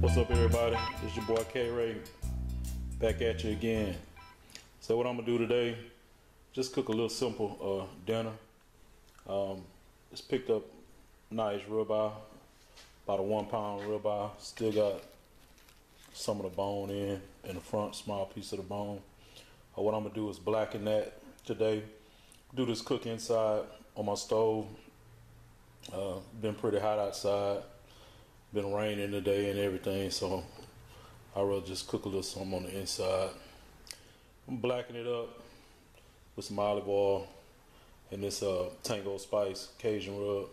What's up, everybody? It's your boy K-Ray back at you again. So, what I'm gonna do today, just cook a little simple uh, dinner. Um, just picked up nice ribeye, about a one pound ribeye. Still got some of the bone in, in the front, small piece of the bone. Uh, what I'm gonna do is blacken that today. Do this cook inside on my stove. Uh, been pretty hot outside been raining today and everything, so I rather just cook a little something on the inside. I'm blacking it up with some olive oil and this uh, Tango Spice Cajun rub.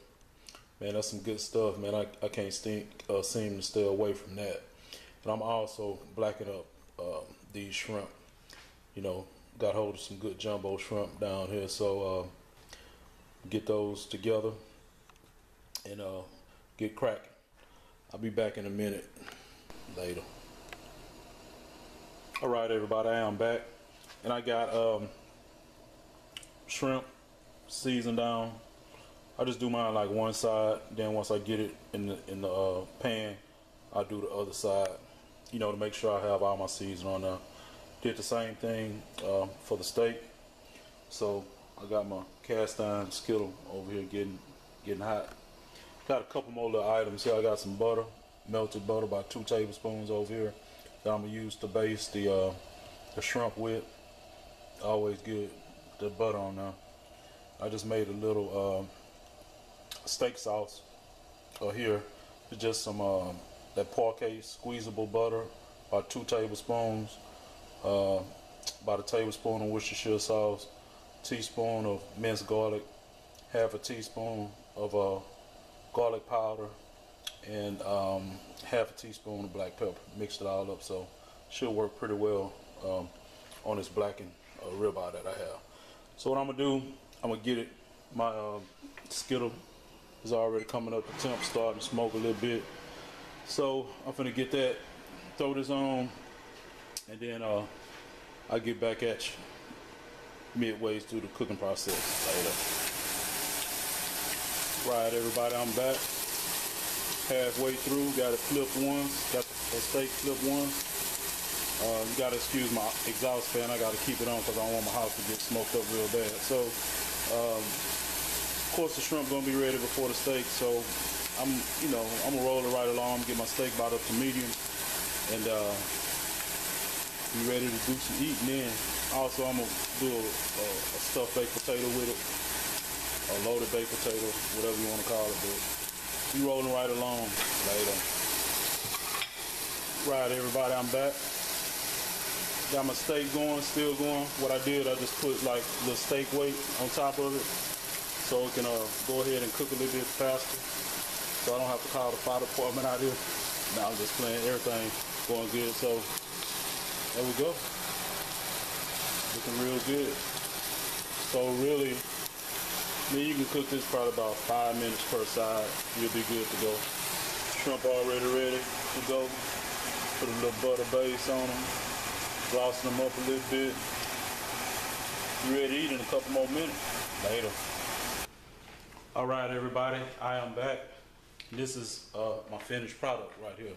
Man, that's some good stuff, man. I, I can't stink, uh, seem to stay away from that. And I'm also blacking up uh, these shrimp. You know, got hold of some good jumbo shrimp down here, so uh, get those together and uh, get cracking. I'll be back in a minute later. All right, everybody, I am back, and I got um, shrimp seasoned down. I just do mine like one side, then once I get it in the in the uh, pan, I do the other side. You know, to make sure I have all my seasoning on there. Did the same thing uh, for the steak. So I got my cast iron skittle over here getting getting hot. Got a couple more little items here. I got some butter, melted butter, about two tablespoons over here that I'm gonna use to base the uh, the shrimp with. Always good the butter on there. I just made a little uh, steak sauce uh, here. It's just some uh, that Parkay squeezable butter, about two tablespoons, uh, about a tablespoon of Worcestershire sauce, teaspoon of minced garlic, half a teaspoon of uh, garlic powder, and um, half a teaspoon of black pepper. Mixed it all up, so should work pretty well um, on this blackened uh, ribeye that I have. So what I'm gonna do, I'm gonna get it. My uh, skittle is already coming up to temp, starting to smoke a little bit. So I'm gonna get that, throw this on, and then uh, I'll get back at you midway through the cooking process later. Right, everybody, I'm back. Halfway through, got it flipped once, got the steak flipped once. Uh, you gotta excuse my exhaust fan, I gotta keep it on because I don't want my house to get smoked up real bad. So, um, of course the shrimp gonna be ready before the steak, so I'm, you know, I'm gonna roll it right along, get my steak about up to medium, and uh, be ready to do some eating then. Also, I'm gonna do a, a, a stuffed baked potato with it a loaded baked potato, whatever you want to call it, but we rolling right along later. Right, everybody, I'm back. Got my steak going, still going. What I did, I just put like the steak weight on top of it so it can uh, go ahead and cook a little bit faster. So I don't have to call the fire department out here. Now I'm just playing everything going good. So there we go. Looking real good. So really, I mean, you can cook this probably about five minutes per side. You'll be good to go. Shrimp already ready to go. Put a little butter base on them. Glossing them up a little bit. You ready to eat in a couple more minutes. Later. All right, everybody. I am back. This is uh, my finished product right here.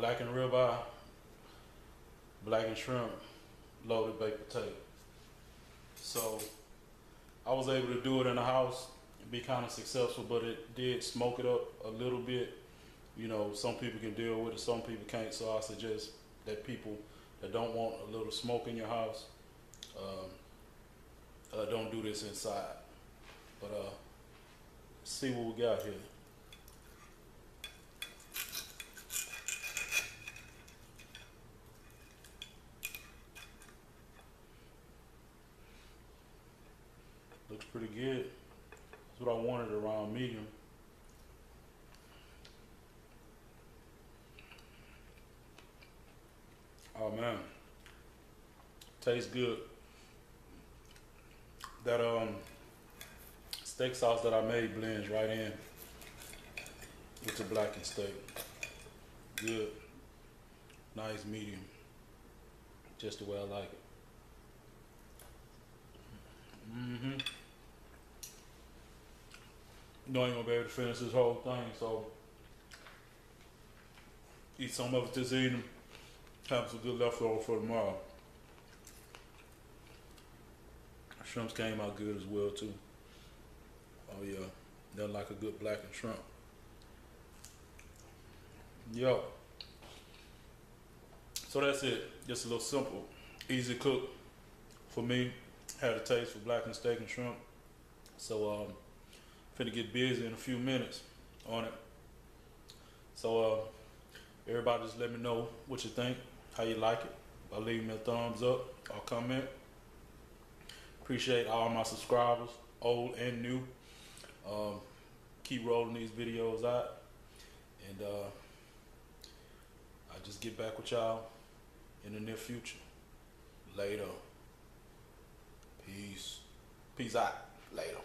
Blackened ribeye, blackened shrimp, loaded baked potato. So I was able to do it in the house and be kind of successful, but it did smoke it up a little bit. You know, some people can deal with it, some people can't. So I suggest that people that don't want a little smoke in your house, um, uh, don't do this inside. But uh, see what we got here. Pretty good. That's what I wanted around medium. Oh man, tastes good. That um steak sauce that I made blends right in with the blackened steak. Good, nice medium, just the way I like it. Mm-hmm. You ain't gonna be able to finish this whole thing, so eat some of it this evening. Have some good leftover for tomorrow. Shrimps came out good as well too. Oh yeah, nothing like a good blackened shrimp. Yo. So that's it. Just a little simple, easy cook for me. Had a taste for blackened steak and shrimp. So um, finna get busy in a few minutes on it. So uh, everybody just let me know what you think, how you like it. By leaving me a thumbs up or comment. Appreciate all my subscribers, old and new. Um, keep rolling these videos out, and uh, I just get back with y'all in the near future. Later. Peace. Peace out. Later.